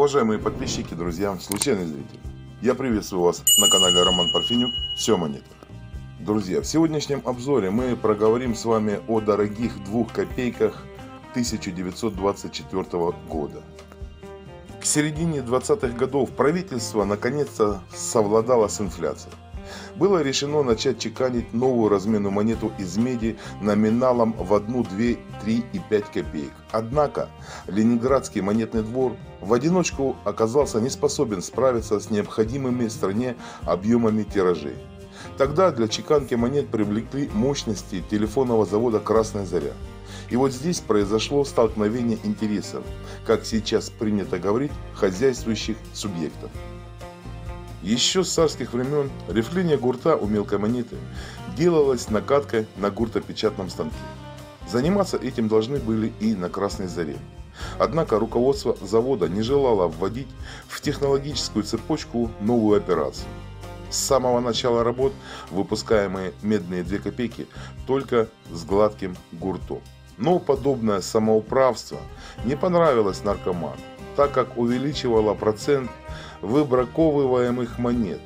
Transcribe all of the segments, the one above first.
Уважаемые подписчики, друзья, случайные зрители, я приветствую вас на канале Роман Парфенюк «Все монетах». Друзья, в сегодняшнем обзоре мы проговорим с вами о дорогих двух копейках 1924 года. К середине 20-х годов правительство наконец-то совладало с инфляцией было решено начать чеканить новую разменную монету из меди номиналом в 1, 2, 3 и 5 копеек. Однако Ленинградский монетный двор в одиночку оказался не способен справиться с необходимыми стране объемами тиражей. Тогда для чеканки монет привлекли мощности телефонного завода «Красная заря». И вот здесь произошло столкновение интересов, как сейчас принято говорить, хозяйствующих субъектов. Еще с царских времен рифление гурта у мелкой монеты делалось накаткой на гуртопечатном станке. Заниматься этим должны были и на Красной Заре. Однако руководство завода не желало вводить в технологическую цепочку новую операцию. С самого начала работ выпускаемые медные 2 копейки только с гладким гуртом. Но подобное самоуправство не понравилось наркоману, так как увеличивало процент выбраковываемых монет.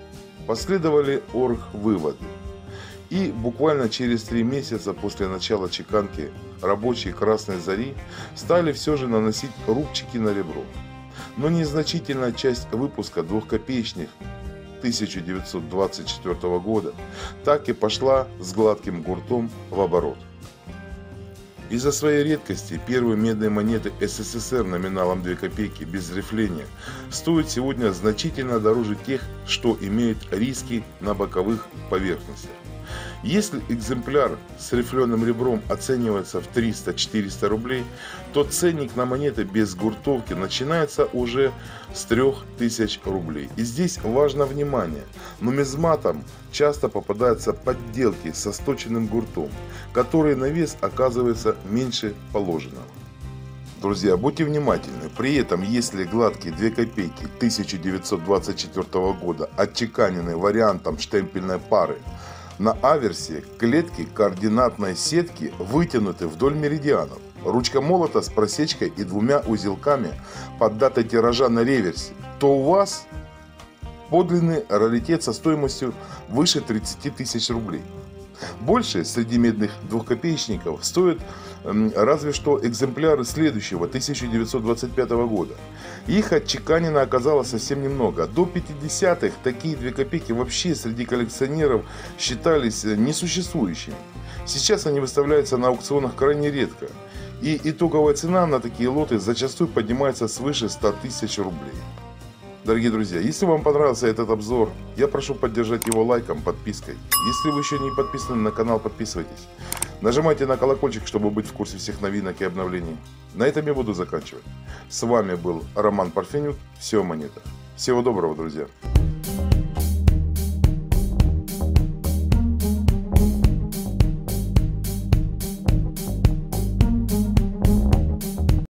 Последовали орг-выводы. И буквально через три месяца после начала чеканки рабочие Красной Зари стали все же наносить рубчики на ребро. Но незначительная часть выпуска двухкопеечных 1924 года так и пошла с гладким гуртом в оборот. Из-за своей редкости первые медные монеты СССР номиналом 2 копейки без рифления стоят сегодня значительно дороже тех, что имеют риски на боковых поверхностях. Если экземпляр с рифленым ребром оценивается в 300-400 рублей, то ценник на монеты без гуртовки начинается уже с 3000 рублей. И здесь важно внимание, нумизматом часто попадаются подделки со сточенным гуртом, которые на вес оказываются меньше положенного. Друзья, будьте внимательны. При этом, если гладкие 2 копейки 1924 года отчеканены вариантом штемпельной пары на аверсе клетки координатной сетки вытянуты вдоль меридианов. Ручка молота с просечкой и двумя узелками под датой тиража на реверсе. То у вас подлинный раритет со стоимостью выше 30 тысяч рублей. Больше среди медных двухкопеечников стоят разве что экземпляры следующего 1925 года. Их отчеканено оказалось совсем немного. До 50-х такие 2 копейки вообще среди коллекционеров считались э, несуществующими. Сейчас они выставляются на аукционах крайне редко. И итоговая цена на такие лоты зачастую поднимается свыше 100 тысяч рублей. Дорогие друзья, если вам понравился этот обзор, я прошу поддержать его лайком, подпиской. Если вы еще не подписаны на канал, подписывайтесь. Нажимайте на колокольчик, чтобы быть в курсе всех новинок и обновлений. На этом я буду заканчивать. С вами был Роман Парфенюк. Все о монетах. Всего доброго, друзья.